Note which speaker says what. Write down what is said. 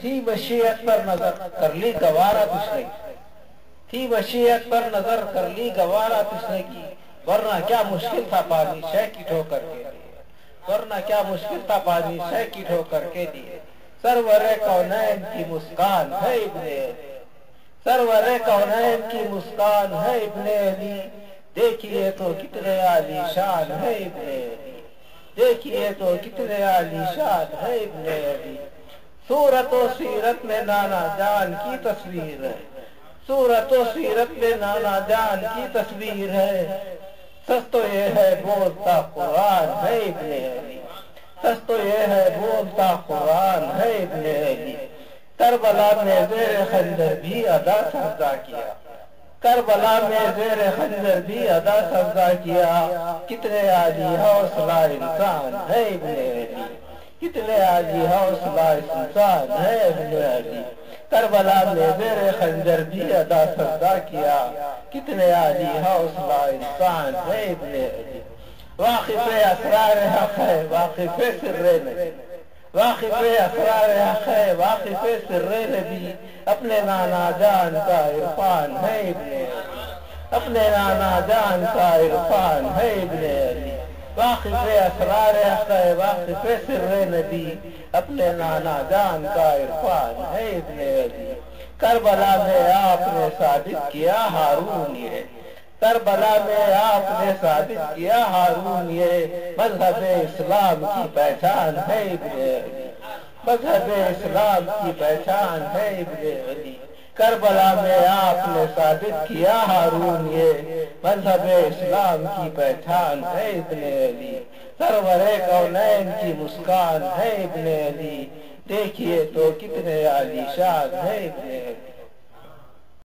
Speaker 1: تھی مشیت پر نظر کر لی، گوارا کچھ نہیں تھی مشیت پر نظر کر لی، گوارا کچھ نے کی۔ ورنہ کیا مشکل تھا پانی شہ کی ٹھوکر کے لیے۔ ورنہ کیا مشکل تھا پانی شہ کی ٹھوکر کے لیے۔ سرور کونین کی مسکان ہے ابن علی سرور کونین کی مسکان ہے ابن علی دیکھیے تو کتنے عالی شان ہے ابن علی دیکھیے تو کتنے عالی شان ہے ابن علی صورت و سیرت میں نانا جان کی تصویر ہے۔ صورت و سیرت میں نانا جان کی تصویر ہے۔ سس تو یہ ہے بولتا قرآن ہے ابن علی۔ سس تو یہ ہے بولتا قرآن ہے ابن علی۔ کربلا میں زیر خنجر بھی ادا سجدہ کیا۔ کربلا میں زیر خنجر بھی ادا سجدہ کیا۔ کتنے عالی حوصلہ انسان ہے ابن علی۔ کتنے آجی عالی حوصلہ انسان ہے ابن علی کربلا میں زیر خنجر بھی ادا سجدہ کیا۔ کتنے آجی عالی حوصلہ انسان ہے ابن علی واقف اسرار حق ہے، واقف سر نہیں واقف اسرار حق ہے، واقف سر نبی۔ اپنے نانا جان کا عرفان ہے ابن علی اپنے نانا جان کا عرفان ہے ابن علی واقف اسرار حق ہے واقف سر نبی۔ اپنے نانا جان کا عرفان ہے ابن علی کربلا میں آپ نے ثابت کیا، ہارون یہ کربلا میں آپ نے ثابت کیا، ہارون یہ مذہب اسلام کی پہچان ہے ابن علی مذہب اسلام کی پہچان ہے ابن علی کربلا میں آپ نے ثابت کیا، ہارون، یہ مذہب اسلام کی پہچان ہے ابن علی۔ سرور کونین کی مسکان ہے ابن علی۔ دیکھیے تو کتنے عالی شان ہے ابن علی۔